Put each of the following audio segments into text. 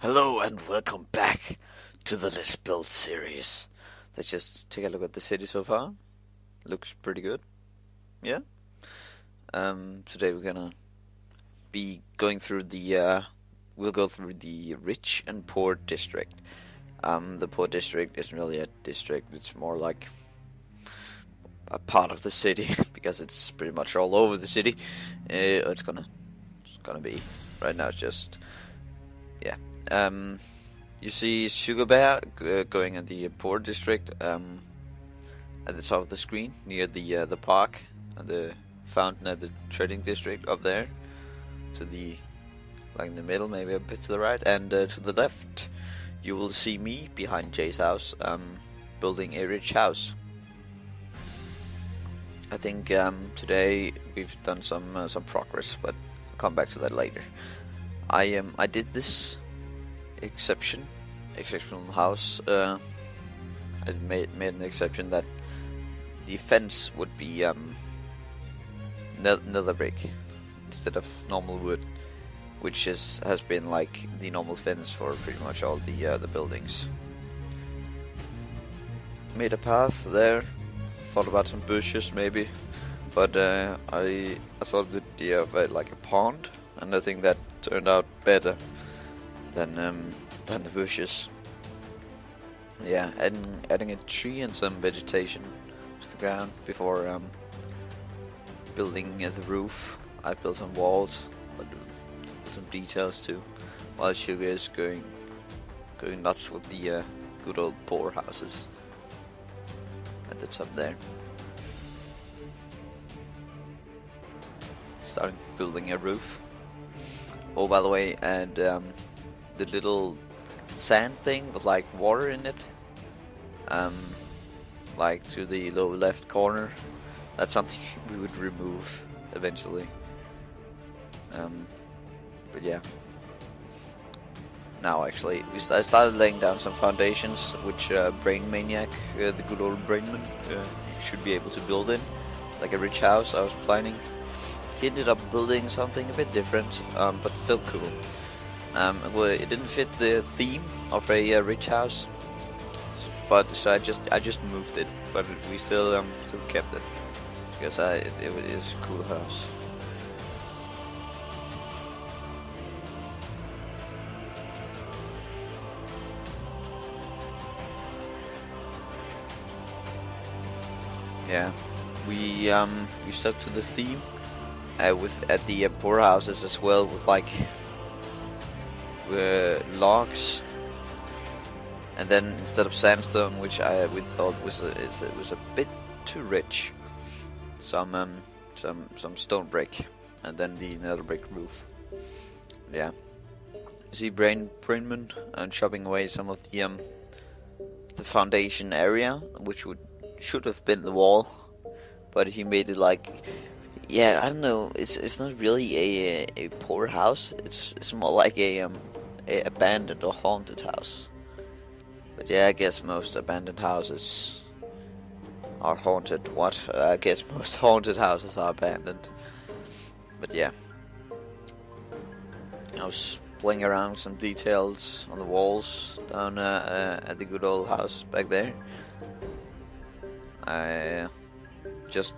Hello and welcome back to the Let's Build series. Let's just take a look at the city so far. Looks pretty good. Yeah. Um, today we're gonna be going through the. Uh, we'll go through the rich and poor district. Um, the poor district isn't really a district; it's more like a part of the city because it's pretty much all over the city. Uh, it's gonna, it's gonna be right now. It's just, yeah. Um, you see Sugar Bear uh, going in the poor district um, at the top of the screen near the uh, the park and the fountain at the trading district up there. To the like in the middle maybe a bit to the right and uh, to the left you will see me behind Jay's house um, building a rich house. I think um, today we've done some uh, some progress but I'll come back to that later. I um I did this exception exceptional house uh, I made made an exception that the fence would be um, nether brick instead of normal wood, which is has been like the normal fence for pretty much all the uh, the buildings. Made a path there. Thought about some bushes maybe, but uh, I I thought the idea of uh, like a pond, and I think that turned out better than um, than the bushes. Yeah, adding adding a tree and some vegetation to the ground before um, building uh, the roof. I built some walls, but uh, some details too. While Sugar is going going nuts with the uh, good old poor houses at the top there. Starting building a roof. Oh, by the way, and um, the little sand thing with like water in it, um, like to the lower left corner. That's something we would remove eventually. Um, but yeah. Now actually, we I started laying down some foundations, which uh, Brain Maniac, uh, the good old Brainman, uh, should be able to build in, like a rich house. I was planning. He ended up building something a bit different, um, but still cool. Um, it didn't fit the theme of a uh, rich house, but so I just I just moved it, but we still um still kept it because I it, it is a cool house. Yeah, we um we stuck to the theme uh, with at the uh, poor houses as well with like uh, logs and then instead of sandstone, which I thought was a, is, it was a bit too rich, some um, some some stone brick, and then the nether brick roof. Yeah, see Brain Brainman and chopping away some of the um the foundation area, which would should have been the wall, but he made it like. Yeah, I don't know. It's it's not really a a poor house. It's it's more like a um a abandoned or haunted house. But yeah, I guess most abandoned houses are haunted. What? I guess most haunted houses are abandoned. But yeah. I was playing around some details on the walls down uh, uh, at the good old house back there. I just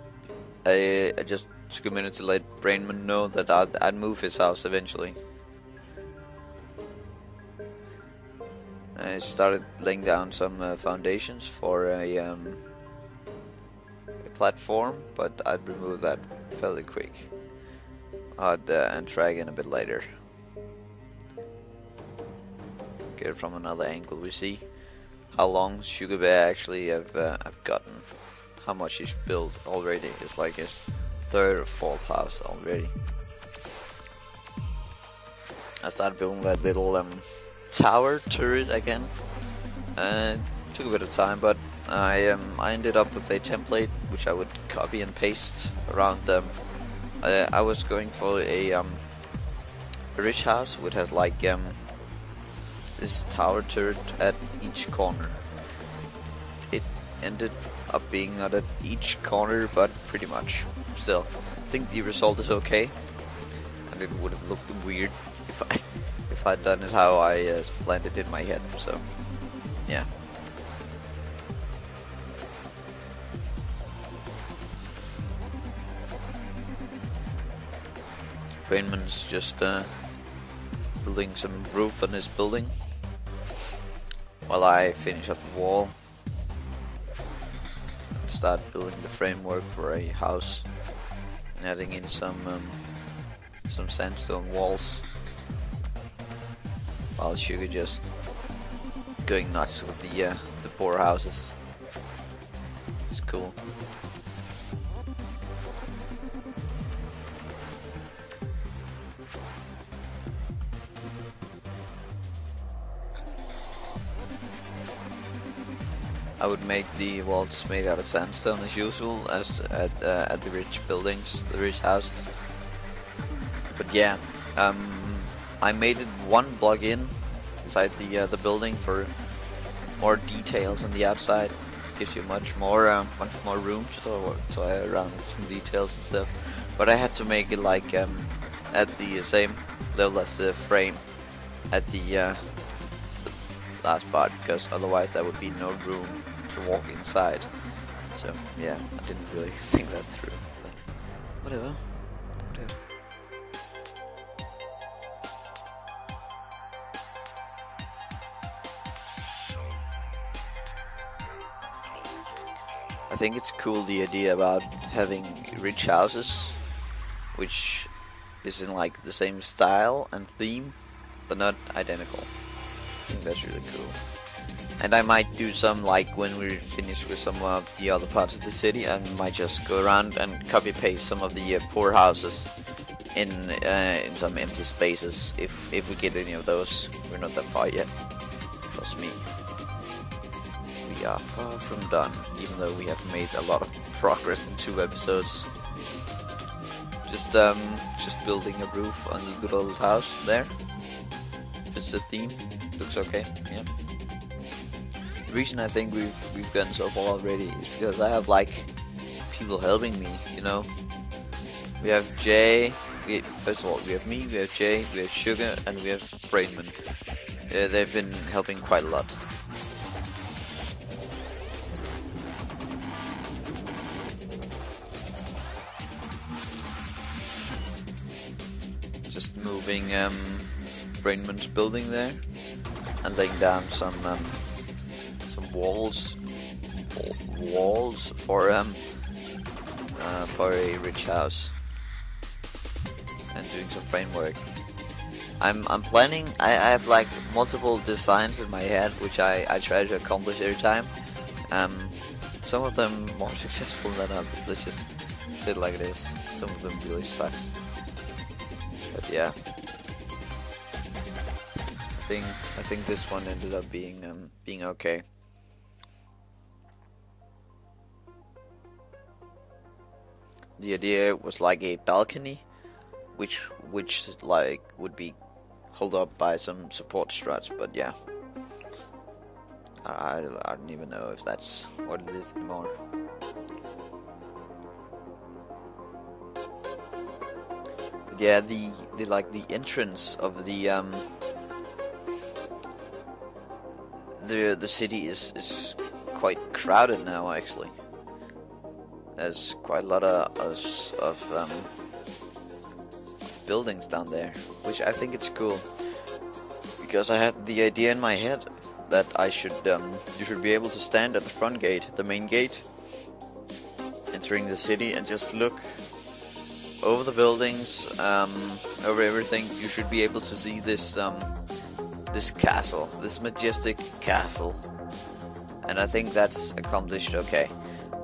I, I just took a minute to let Brainman know that I'd, I'd move his house eventually. I started laying down some uh, foundations for a, um, a, platform, but I'd remove that fairly quick. I'd uh, and try again a bit later. Get it from another angle. We see how long Sugar Bear actually have uh, have gotten, how much he's built already. It's like his third or fourth house already. I started building that little um, tower turret again. Uh, took a bit of time, but I um, I ended up with a template which I would copy and paste around them. Uh, I was going for a um, rich house which has like um, this tower turret at each corner. It ended up being not at each corner, but pretty much. Still, I think the result is okay, and it would have looked weird if I if I'd done it how I uh, planned it in my head. So yeah. Rainman's just uh, building some roof on his building while I finish up the wall and start building the framework for a house and adding in some um, some sandstone walls while Sugar just going nuts with the uh, the poor houses. It's cool. I would make the walls made out of sandstone as usual, as at uh, at the rich buildings, the rich houses. But yeah, um, I made it one block in inside the uh, the building for more details on the outside. Gives you much more um, much more room to toy, toy around some details and stuff. But I had to make it like um, at the same level as the frame at the, uh, the last part, because otherwise there would be no room to walk inside. So yeah, I didn't really think that through. But whatever. Whatever. Think it's cool the idea about having rich houses, which is in like the same style and theme, but not identical. I think that's really cool. And I might do some like when we're finished with some of the other parts of the city, I might just go around and copy paste some of the uh, poor houses in uh, in some empty spaces if if we get any of those. We're not that far yet. Trust me. We are far from done, even though we have made a lot of progress in two episodes. Just um just building a roof on the good old house there. Fits the theme. Looks okay. Yeah. The reason I think we've we've gotten so far already is because I have like people helping me, you know. We have Jay. We, first of all, we have me, we have Jay, we have Sugar, and we have Brainman. Uh, they've been helping quite a lot. Just moving um, Brainman's building there and laying down some um, some walls walls for um uh, for a rich house and doing some framework. I'm I'm planning. I, I have like multiple designs in my head, which I I try to accomplish every time. Um, some of them more successful than others. Let's just say it like it is. Some of them really sucks. But yeah, I think I think this one ended up being um being okay. The idea was like a balcony, which which like would be held up by some support struts. But yeah, I I don't even know if that's what it is anymore. Yeah, the the like the entrance of the um the the city is is quite crowded now actually. There's quite a lot of of, of um, buildings down there, which I think it's cool because I had the idea in my head that I should um, you should be able to stand at the front gate, the main gate, entering the city, and just look over the buildings, um, over everything. You should be able to see this um, this castle, this majestic castle, and I think that's accomplished okay.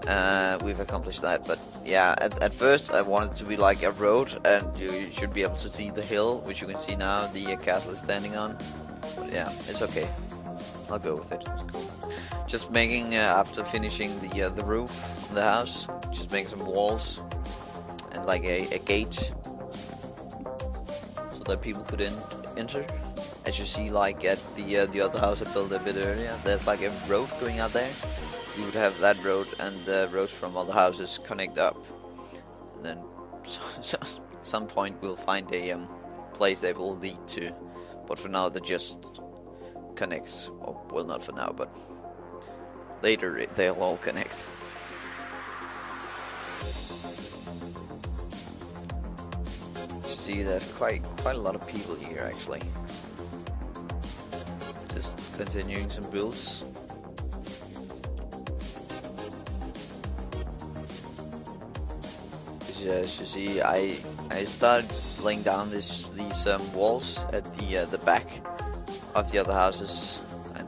Uh, we've accomplished that, but yeah, at, at first I wanted to be like a road, and you, you should be able to see the hill, which you can see now the uh, castle is standing on. But yeah, it's okay. I'll go with it. It's cool. Just making uh, after finishing the uh, the roof of the house, just making some walls and like a, a gate so that people could in, enter. As you see, like at the uh, the other house I built a bit earlier, there's like a road going out there you would have that road and the roads from other houses connect up. And then so, so, some point we'll find a um, place they will lead to. But for now, they just connect. Oh, well, not for now, but later it, they'll all connect. See, there's quite quite a lot of people here actually. Just continuing some builds. As you see, I I started laying down this these um, walls at the uh, the back of the other houses, and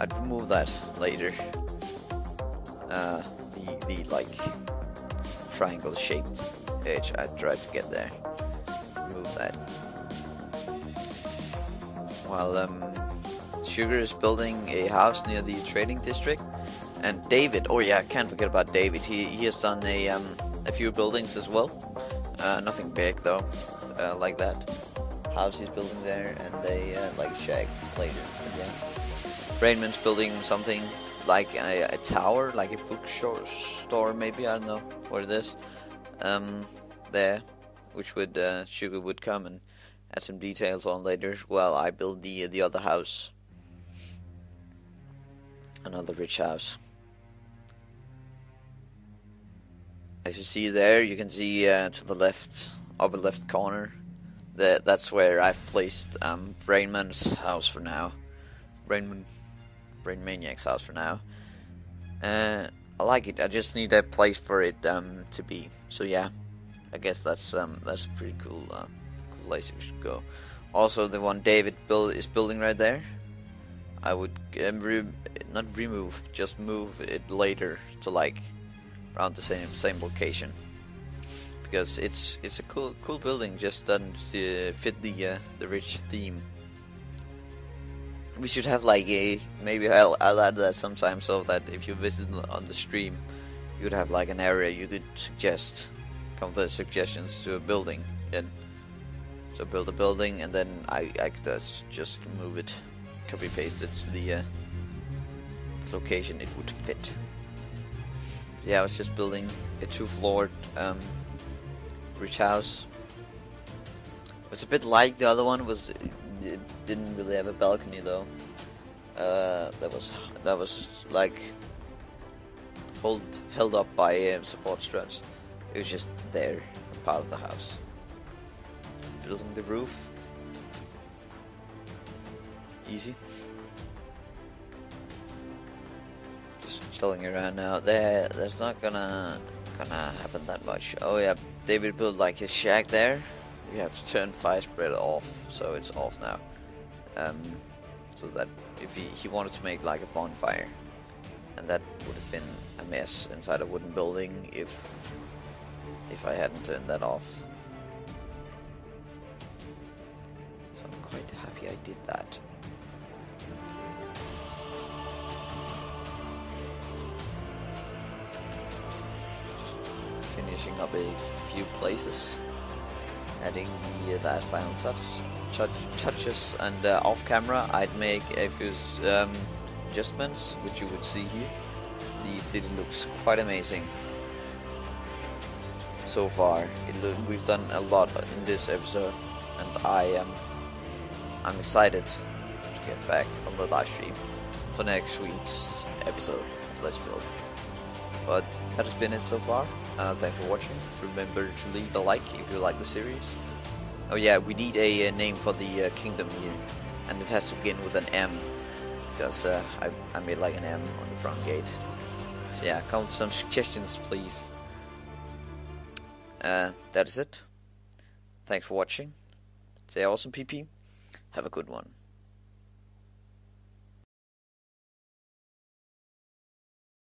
I'd remove that later. Uh, the the like triangle shaped edge I tried to get there. That. While um, Sugar is building a house near the trading district, and David. Oh yeah, I can't forget about David. He he has done a um, a few buildings as well. Uh, nothing big though, uh, like that. House he's building there, and a uh, like shack later. But yeah, Rainman's building something like a, a tower, like a bookstore, maybe. I don't know what it is. Um, there, which would uh, Sugar would come and add some details on later. Well, I build the the other house, another rich house. As you see there, you can see uh, to the left, upper left corner, that that's where I've placed um, house for now. Rainman, Rain Maniac's house for now. Uh, I like it. I just need a place for it um, to be. So yeah, I guess that's um, that's a pretty cool, uh, cool place you should go. Also, the one David build is building right there. I would um, re not remove, just move it later to like around the same same location because it's it's a cool cool building just doesn't uh, fit the uh, the rich theme we should have like a maybe I'll, I'll add that sometime so that if you visit on the stream you would have like an area you could suggest come with suggestions to a building and so build a building and then I, I could uh, just move it copy paste it to the uh, location it would fit yeah, I was just building a two-floored um, rich house. It was a bit like the other one. Was it didn't really have a balcony though. Uh, that was that was like hold held up by um, support struts. It was just there, part of the house. Building the roof. Easy. Just chilling around now. There, that's not gonna gonna happen that much. Oh yeah, David built like his shack there. You have to turn fire spread off, so it's off now. Um, so that if he he wanted to make like a bonfire, and that would have been a mess inside a wooden building if if I hadn't turned that off. So I'm quite happy I did that. finishing up a few places, adding the last final touch, touch touches, and uh, off camera I'd make a few um, adjustments, which you would see here. The city looks quite amazing so far. we've done a lot in this episode, and I am I'm excited to get back on the live stream for next week's episode of Let's Build. But that has been it so far. Uh, thanks for watching. Remember to leave a like if you like the series. Oh yeah, we need a, a name for the uh, kingdom here, and it has to begin with an M, because uh, I, I made like an M on the front gate. So yeah, come with some suggestions, please. Uh, that is it. Thanks for watching. Stay awesome, PP. Have a good one.